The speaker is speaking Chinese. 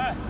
来。